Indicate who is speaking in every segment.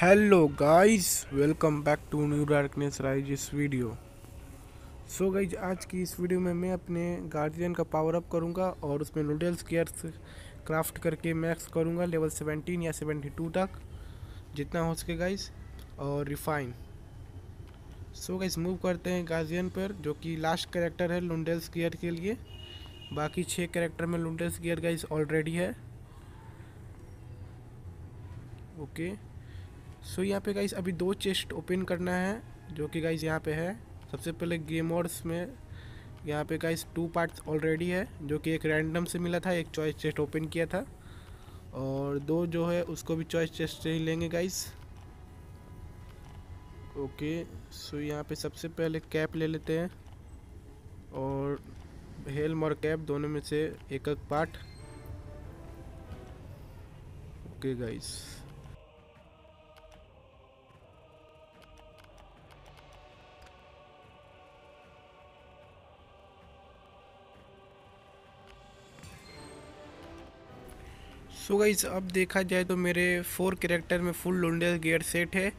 Speaker 1: Hello guys welcome back to new Darkness Rise इस video so guys आज की इस वीडियो में मैं अपने गार्जियन का पावर अप करूँगा और उसमें नूडल्स केयर्स क्राफ्ट करके मैक्स करूँगा लेवल 17 या 72 तक, जितना हो सके गाइस और रिफाइन सो गाइज़ मूव करते हैं गार्जियन पर, जो कि लास्ट कैरेक्टर है लुंडल्स गियर के लिए. बाकी छः कैरेक्टर में लुंडल्स गियर गाइज़ ऑलरेडी है. ओके सो यहाँ पे गाइस अभी दो चेस्ट ओपन करना है, जो कि गाइस यहाँ पे है। सबसे पहले गेम ऑर्ड्स में यहाँ पे गाइस टू पार्ट्स ऑलरेडी है, जो कि एक रैंडम से मिला था, एक चॉइस चेस्ट ओपन किया था। और दो जो है, उसको भी चॉइस चेस्ट से ही लेंगे गाइस ओके सो यहाँ पे सबसे पहले कैप ले लेते हैं। और हेलम और कैप दोनों में से एक एक part okay guys so guys अब देखा जाए तो मेरे फोर कैरेक्टर में फुल लुंडेल गियर सेट है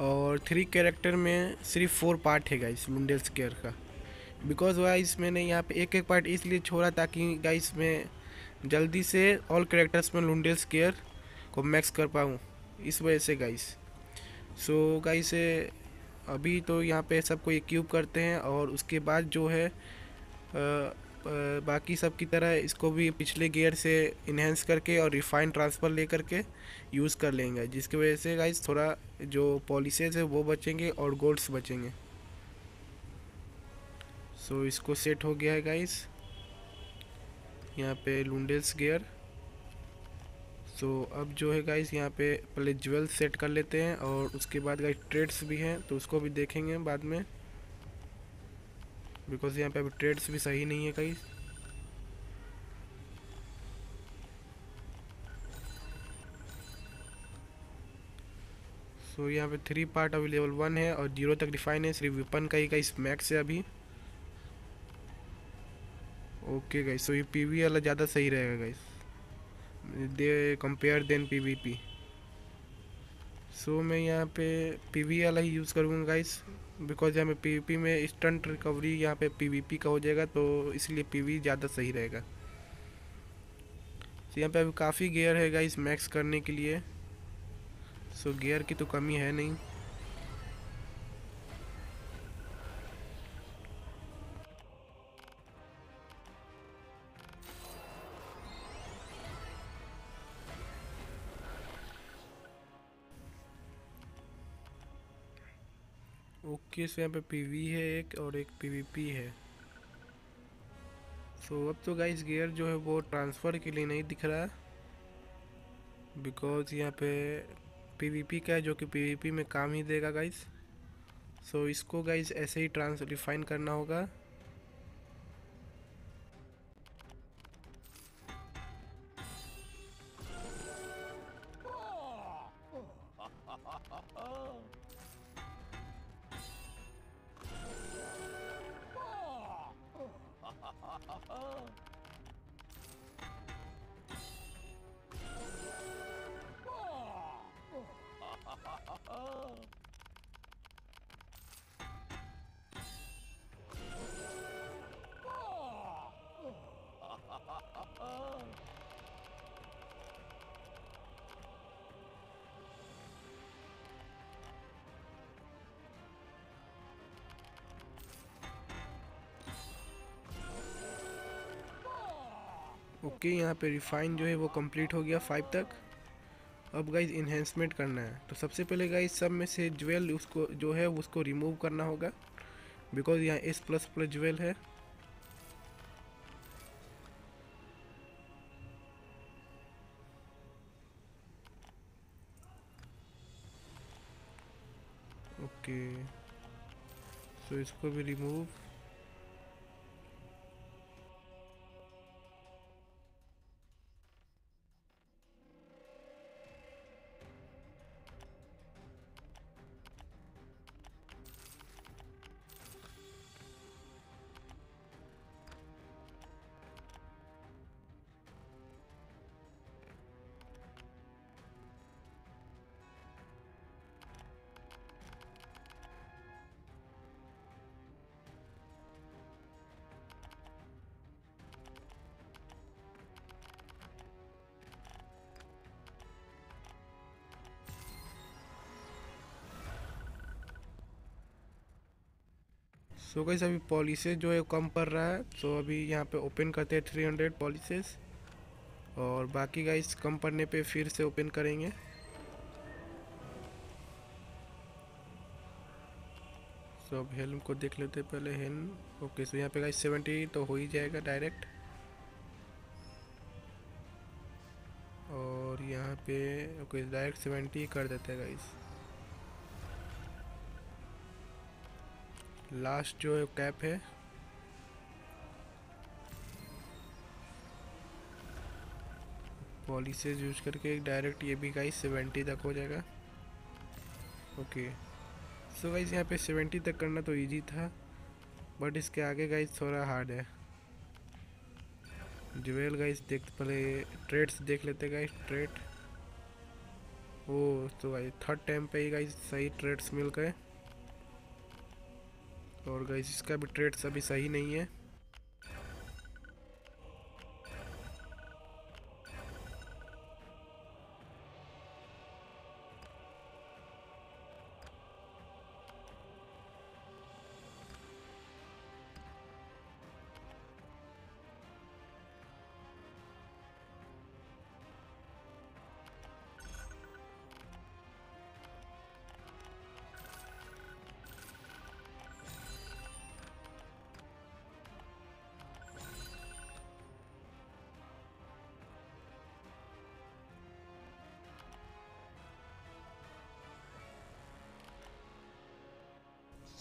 Speaker 1: और थ्री कैरेक्टर में सिर्फ़ फोर पार्ट है गाइस लुंडेल्स गियर का। बिकॉज़ वाइस मैंने यहाँ पे एक एक पार्ट इसलिए छोड़ा ताकि गाइस मैं जल्दी से ऑल कैरेक्टर्स में लुंडेल्स गियर को मैक्स कर पाऊँ इस वजह से गाइस सो गाइस अभी तो यहाँ पे सबको एक्यूब करते हैं और उसके बाद जो है आ, बाकी सब की तरह इसको भी पिछले गियर से इन्हेंस करके और रिफाइन ट्रांसफ़र ले करके यूज़ कर लेंगे। जिसकी वजह से गाइज़ थोड़ा जो पॉलिसेज है वो बचेंगे और गोल्ड्स बचेंगे। सो so, इसको सेट हो गया है गाइस यहाँ पे लुंडेल्स गियर सो so, अब जो है गाइस यहाँ पे पहले ज्वेल सेट कर लेते हैं और उसके बाद गाइस ट्रेड्स भी हैं तो उसको भी देखेंगे बाद में। बिकॉज़ यहाँ पे अभी ट्रेड्स भी सही नहीं है कहीं। सो so, यहाँ पे थ्री पार्ट अभी लेवल वन है और ज़ीरो तक डिफाइन है सिर्फ़ विपन का ही का इस मैक्स है अभी। ओके गाइस सो ये पीवी वाला ज़्यादा सही रहेगा गाइस दे कंपेयर देन पीवीपी सो मैं यहाँ पे पीवी वाला ही यूज़ करूँगा गाइस बिकॉज़ यहाँ पे पीवीपी में स्टंट रिकवरी यहाँ पे पीवीपी का हो जाएगा तो इसलिए पीवी ज़्यादा सही रहेगा। तो यहाँ पे अभी काफ़ी गेयर है इस मैक्स करने के लिए। सो गेयर की तो कमी है नहीं। ओके सो यहाँ पे पीवी है एक और एक पीवीपी है। सो so, अब तो गाइस गियर जो है वो ट्रांसफ़र के लिए नहीं दिख रहा। बिकॉज़ यहाँ पे पीवीपी का है जो कि पीवीपी में काम ही देगा गाइस सो so, इसको गाइस ऐसे ही ट्रांस रिफाइन करना होगा। ओके यहाँ पे रिफाइन जो है वो कंप्लीट हो गया फाइव तक। अब गाइज़ इन्हेंसमेंट करना है। तो सबसे पहले गाइज़ सब में से ज्वेल उसको जो है उसको रिमूव करना होगा। बिकॉज़ यहाँ एस प्लस प्लस ज्वेल है। ओके। Okay. सो so, इसको भी रिमूव सो so, अभी पॉलिसेज जो है कम पड़ रहा है। सो so, अभी यहाँ पे ओपन करते हैं थ्री हंड्रेड पॉलिसेज और बाकी गाइस कम पड़ने पे फिर से ओपन करेंगे। सो अब हेल्म को देख लेते हैं पहले हेल्म ओके सो यहाँ पे गाइस सेवेंटी तो हो ही जाएगा डायरेक्ट और यहाँ पे ओके डायरेक्ट सेवेंटी कर देते हैं गाइस लास्ट जो कैप है। पॉलिसेज यूज़ करके डायरेक्ट ये भी गाइस सेवेंटी तक हो जाएगा। ओके सो गाइस यहाँ पे सेवेंटी तक करना तो इजी था बट इसके आगे गाइस थोड़ा हार्ड है। ज्वेल गाइस देख, पहले ट्रेड्स देख लेते गाइस ट्रेड ओ तो भाई थर्ड टाइम पे ही गाइस सही ट्रेड्स मिल गए। और गाइस इसका भी ट्रेड्स अभी सही नहीं है।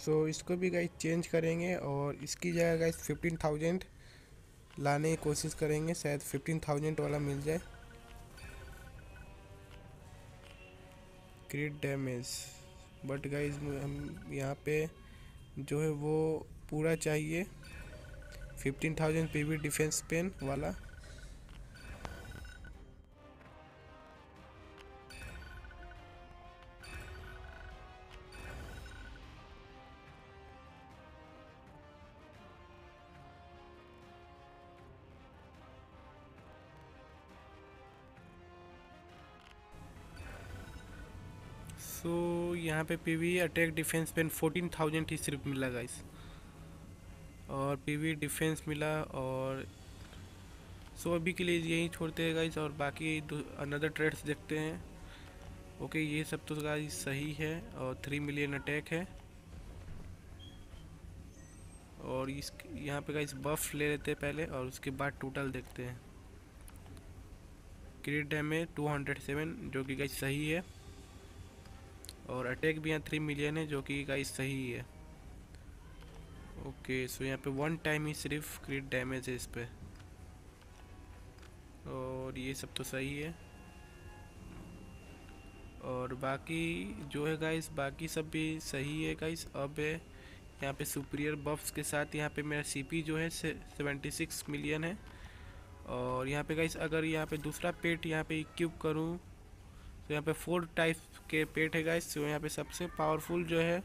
Speaker 1: सो so, इसको भी गाइस चेंज करेंगे और इसकी जगह गाइस फिफ्टीन थाउज़ेंड लाने की कोशिश करेंगे। शायद फिफ्टीन थाउज़ेंड वाला मिल जाए। क्रिट डैमेज बट गाइस हम यहाँ पे जो है वो पूरा चाहिए। Fifteen thousand P defence pen वाला। सो यहाँ पे PV attack defence pen fourteen thousand ही सिर्फ़ मिला गाइस और पीवी डिफेंस मिला और सो so, अभी के लिए यही छोड़ते हैं गाइस और बाकी अनदर ट्रेड्स देखते हैं। ओके ये सब तो गाइस सही है और थ्री मिलियन अटैक है। और इस यहाँ पे गाइस बफ ले लेते हैं पहले और उसके बाद टोटल देखते हैं। क्रिएट डैमेज 207 जो कि गाइस सही है। और अटैक भी यहाँ थ्री मिलियन है, जो कि गाइस सही है। ओके सो यहाँ पे वन टाइम ही सिर्फ़ क्रिट डैमेज है इस पर और ये सब तो सही है। और बाकी जो है गाइस बाकी सब भी सही है गाइस अब है, यहाँ पे सुपीरियर बफ्स के साथ यहाँ पे मेरा सीपी जो है सेवेंटी सिक्स मिलियन है। और यहाँ पे गाइस अगर यहाँ पे दूसरा पेट यहाँ पे इक्यूब करूँ तो यहाँ पे फोर टाइप के पेट है गाइस तो यहाँ पे सबसे पावरफुल जो है,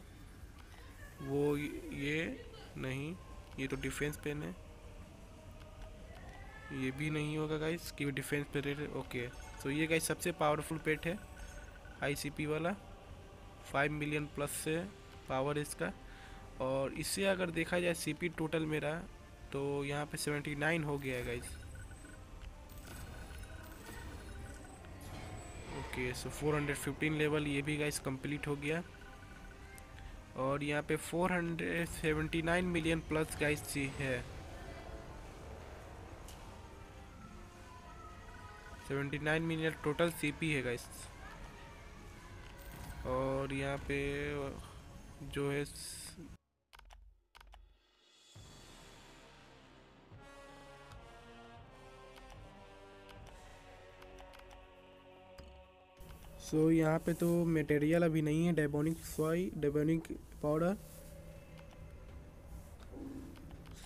Speaker 1: वो ये नहीं, ये तो डिफेंस पेन है. ये भी नहीं होगा गाइस कि डिफेंस पे रेट ओके तो ये गाइस सबसे पावरफुल पेट है आईसीपी वाला. फाइव मिलियन प्लस से पावर है इसका. और इससे अगर देखा जाए सीपी टोटल मेरा तो यहाँ पे सेवेंटी नाइन हो गया है गाइस ओके सो 415 लेवल ये भी गाइस कंप्लीट हो गया। और यहाँ पे 479 मिलियन प्लस गाइस सी है। 79 मिलियन टोटल सीपी है गाइस और यहाँ पे जो है सो so, यहाँ पे तो मटेरियल अभी नहीं है डेबोनिक सॉई डेबोनिक पाउडर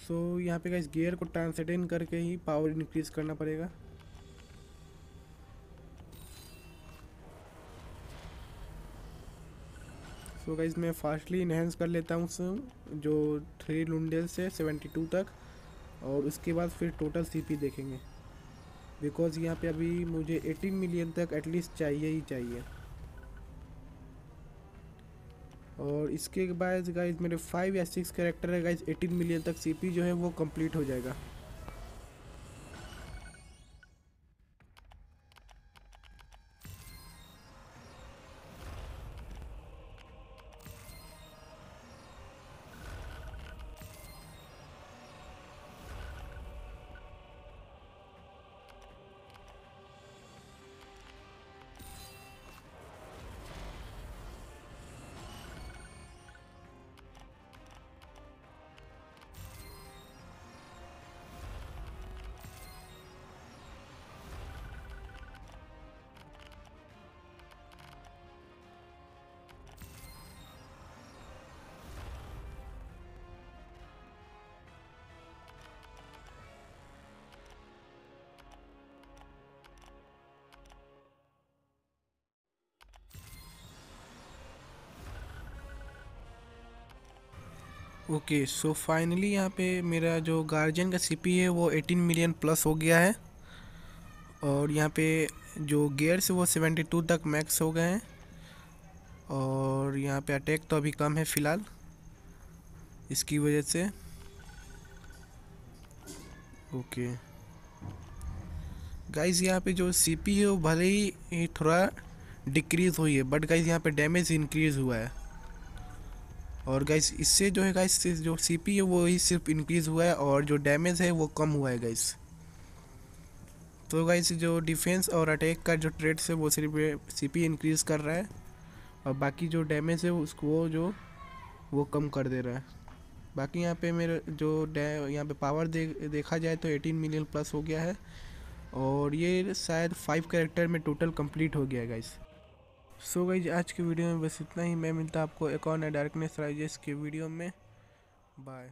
Speaker 1: सो so, यहाँ पे इस गियर को ट्रांसडेंट करके ही पावर इंक्रीज करना पड़ेगा. सो so गाइज़ मैं फास्टली इन्हेंस कर लेता हूँ जो थ्री लुंडेल से सेवेंटी टू तक. और उसके बाद फिर टोटल सीपी देखेंगे. बिकॉज़ यहाँ पे अभी मुझे 18 मिलियन तक एटलीस्ट चाहिए ही चाहिए। और इसके बाद गाइज़ मेरे फाइव या सिक्स कैरेक्टर है गाइज़ एटीन मिलियन तक सीपी जो है वो कंप्लीट हो जाएगा। ओके सो फाइनली यहाँ पे मेरा जो गार्जियन का सीपी है, वो 18 मिलियन प्लस हो गया है। और यहाँ पे जो गेयर्स वो 72 तक मैक्स हो गए हैं। और यहाँ पे अटैक तो अभी कम है फ़िलहाल, इसकी वजह से। ओके गाइज़ यहाँ पे जो सीपी है, वो भले ही थोड़ा डिक्रीज़ हुई है बट गाइज़ यहाँ पे डैमेज इंक्रीज़ हुआ है। और गाइस इससे जो है गाइस जो सीपी है, वो ही सिर्फ़ इंक्रीज़ हुआ है और जो डैमेज है, वो कम हुआ है गाइस तो गाइस जो डिफेंस और अटैक का जो ट्रेड्स है, वो सिर्फ़ सीपी इंक्रीज़ कर रहा है और बाकी जो डैमेज है, उसको वो जो, वो कम कर दे रहा है. बाकी यहाँ पे मेरे जो यहाँ पे पावर दे, देखा जाए तो 18 मिलियन प्लस हो गया है और ये शायद फाइव कैरेक्टर में टोटल कंप्लीट हो गया है गाइस सो गई आज की वीडियो में बस इतना ही। मैं मिलता आपको एक और डार्कनेस राइजेस के वीडियो में। बाय